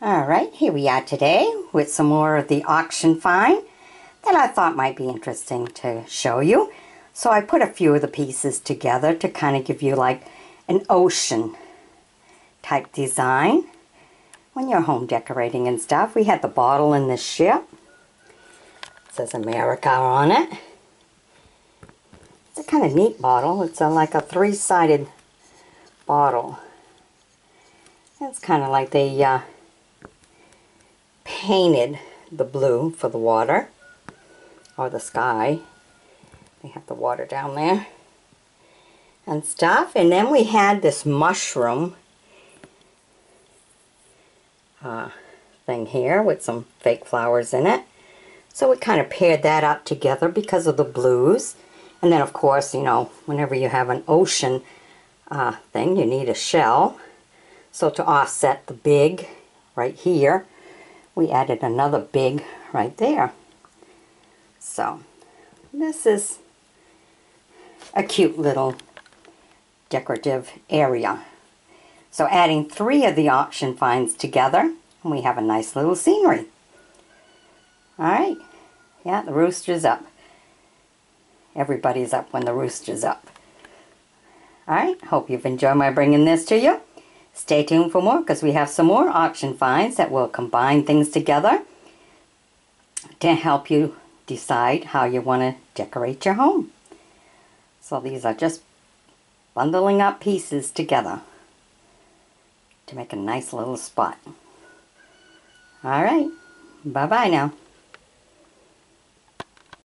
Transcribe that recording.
Alright, here we are today with some more of the auction find that I thought might be interesting to show you. So I put a few of the pieces together to kind of give you like an ocean type design when you're home decorating and stuff. We had the bottle in the ship. It says America on it. It's a kind of neat bottle. It's a, like a three-sided bottle. It's kind of like they uh, painted the blue for the water or the sky. They have the water down there and stuff. And then we had this mushroom uh, thing here with some fake flowers in it. So we kind of paired that up together because of the blues. And then of course, you know, whenever you have an ocean uh, thing, you need a shell. So to offset the big right here, we added another big right there. So this is a cute little decorative area. So adding three of the auction finds together, we have a nice little scenery. Alright, yeah, the rooster's up. Everybody's up when the rooster's up. Alright, hope you've enjoyed my bringing this to you. Stay tuned for more because we have some more auction finds that will combine things together to help you decide how you want to decorate your home. So these are just bundling up pieces together to make a nice little spot. Alright, bye-bye now.